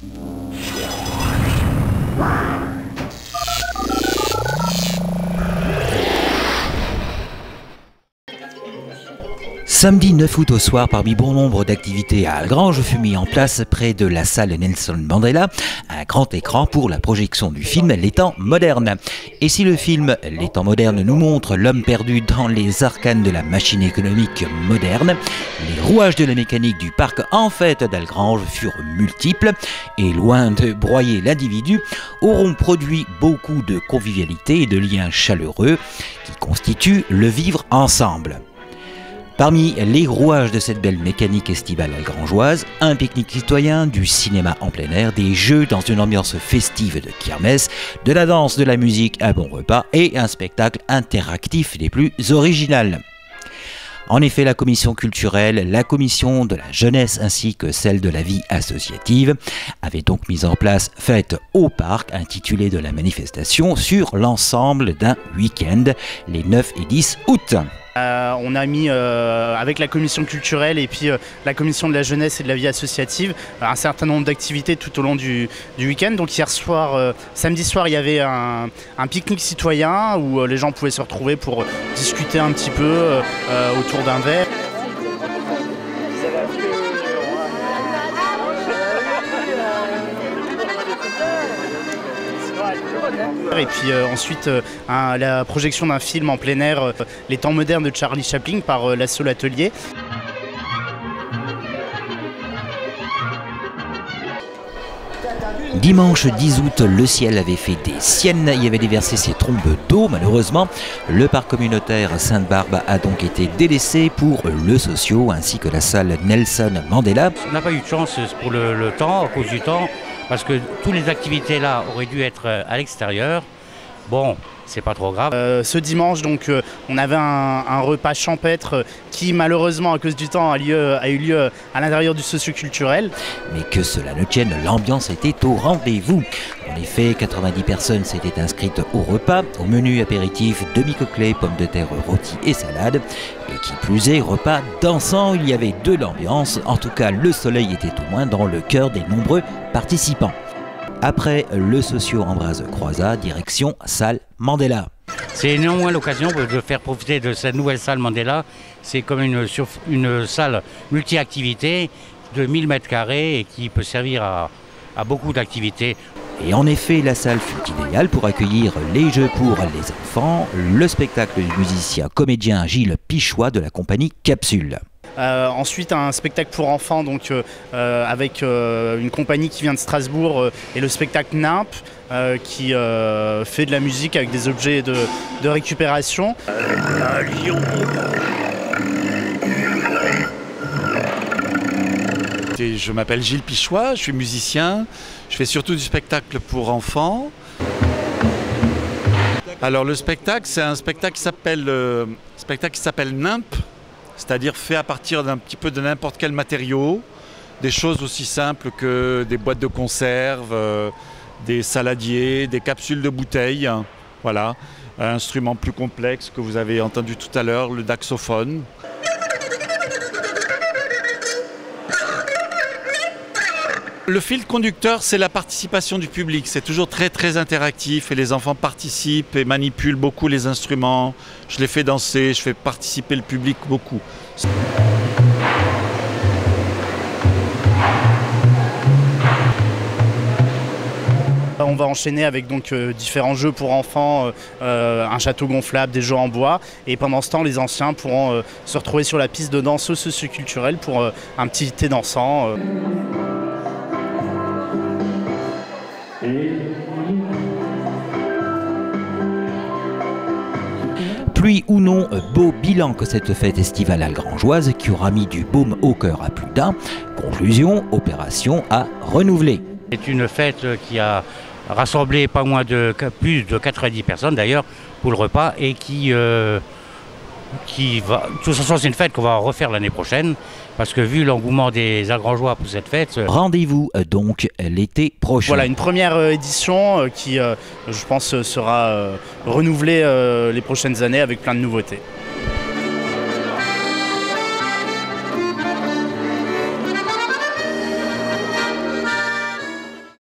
Mm-hmm. Samedi 9 août au soir, parmi bon nombre d'activités à Algrange, fut mis en place près de la salle Nelson Mandela un grand écran pour la projection du film Les temps modernes. Et si le film Les temps modernes nous montre l'homme perdu dans les arcanes de la machine économique moderne, les rouages de la mécanique du parc en fait d'Algrange furent multiples et loin de broyer l'individu, auront produit beaucoup de convivialité et de liens chaleureux qui constituent le vivre ensemble. Parmi les rouages de cette belle mécanique estivale algrangeoise, un pique-nique citoyen, du cinéma en plein air, des jeux dans une ambiance festive de kermesse, de la danse, de la musique, un bon repas et un spectacle interactif des plus originales. En effet, la commission culturelle, la commission de la jeunesse ainsi que celle de la vie associative avaient donc mis en place Fête au parc intitulée de la manifestation sur l'ensemble d'un week-end les 9 et 10 août. Euh, on a mis euh, avec la commission culturelle et puis euh, la commission de la jeunesse et de la vie associative un certain nombre d'activités tout au long du, week-end. Donc hier soir, samedi soir, il y avait un, un pique-nique citoyen où les gens pouvaient se retrouver pour discuter un petit peu autour d'un verre. Et puis euh, ensuite euh, la projection d'un film en plein air, euh, Les temps modernes de Charlie Chaplin par la Sol Atelier. Dimanche 10 août, le ciel avait fait des siennes, il y avait déversé ses trombes d'eau malheureusement. Le parc communautaire Sainte-Barbe a donc été délaissé pour le socio ainsi que la salle Nelson Mandela. On n'a pas eu de chance pour le temps, à cause du temps parce que toutes les activités là auraient dû être euh, à l'extérieur. Bon, c'est pas trop grave. Euh, ce dimanche, donc, euh, on avait un, repas champêtre qui, malheureusement, à cause du temps, a, eu lieu à l'intérieur du socioculturel. Mais que cela ne tienne, l'ambiance était au rendez-vous. Effet, 90 personnes s'étaient inscrites au repas, au menu apéritif, demi-coquelet, pommes de terre rôties et salade. Et qui plus est, repas dansant, il y avait de l'ambiance. En tout cas, le soleil était au moins dans le cœur des nombreux participants. Après le socio Ambroise Croisa, direction salle Mandela. C'est néanmoins l'occasion de faire profiter de cette nouvelle salle Mandela. C'est comme une, salle multi-activité de 1000 mètres carrés et qui peut servir à beaucoup d'activités. Et en effet, la salle fut idéale pour accueillir les jeux pour les enfants, le spectacle du musicien comédien Gilles Pichois de la compagnie Capsule. Euh, ensuite, un spectacle pour enfants donc, euh, euh, avec une compagnie qui vient de Strasbourg et le spectacle NIMP qui fait de la musique avec des objets de, récupération. Je m'appelle Gilles Pichois, je suis musicien, je fais surtout du spectacle pour enfants. Alors le spectacle, c'est un spectacle qui s'appelle s'appelle NIMP, c'est-à-dire fait à partir d'un petit peu de n'importe quel matériau, des choses aussi simples que des boîtes de conserve, euh, des saladiers, des capsules de bouteilles, voilà, un instrument plus complexe que vous avez entendu tout à l'heure, le daxophone. Le fil conducteur, c'est la participation du public. C'est toujours très très interactif et les enfants participent et manipulent beaucoup les instruments. Je les fais danser, je fais participer le public beaucoup. On va enchaîner avec donc euh, différents jeux pour enfants, euh, euh, un château gonflable, des jeux en bois. Et pendant ce temps, les anciens pourront se retrouver sur la piste de danse socioculturelle pour un petit thé dansant. Pluie ou non, beau bilan que cette fête estivale algrangeoise qui aura mis du baume au cœur à plus d'un. Conclusion, opération à renouveler. C'est une fête qui a rassemblé pas moins de plus de 90 personnes d'ailleurs pour le repas et qui euh, qui va. De toute façon, c'est une fête qu'on va refaire l'année prochaine, parce que vu l'engouement des Algrangeois pour cette fête. Euh, Rendez-vous euh, donc l'été prochain. Voilà, une première euh, édition qui, je pense, sera renouvelée les prochaines années avec plein de nouveautés.